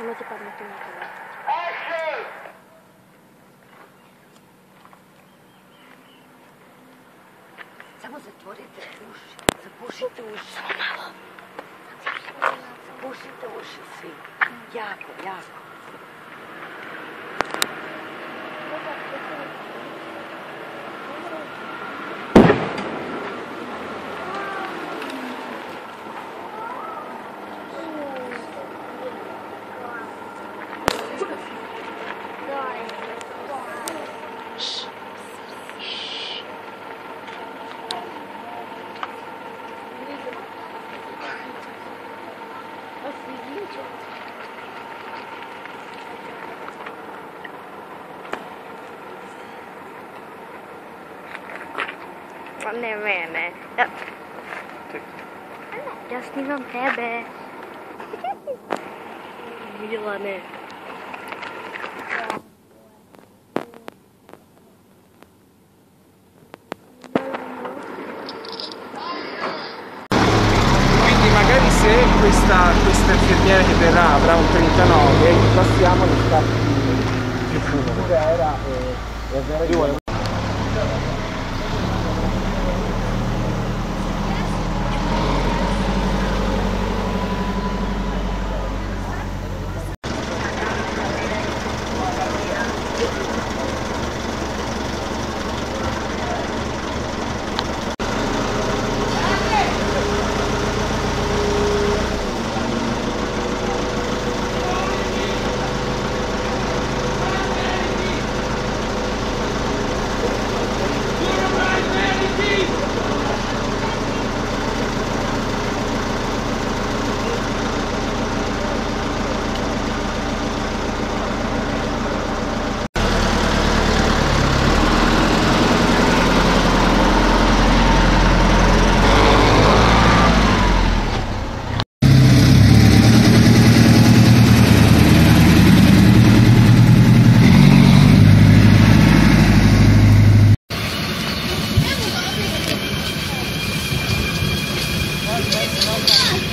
Давайте подметим этого. Само затворите уши, запушите уши. Мало. Запушите уши сви. Яко, яко. Van bene. Ja. Das niemand Bebe. Milane. Quindi magari se questa, questa infermiera che verrà avrà un 39, passiamo alle scarpe più, più, più, più, più, vai, vai, vai.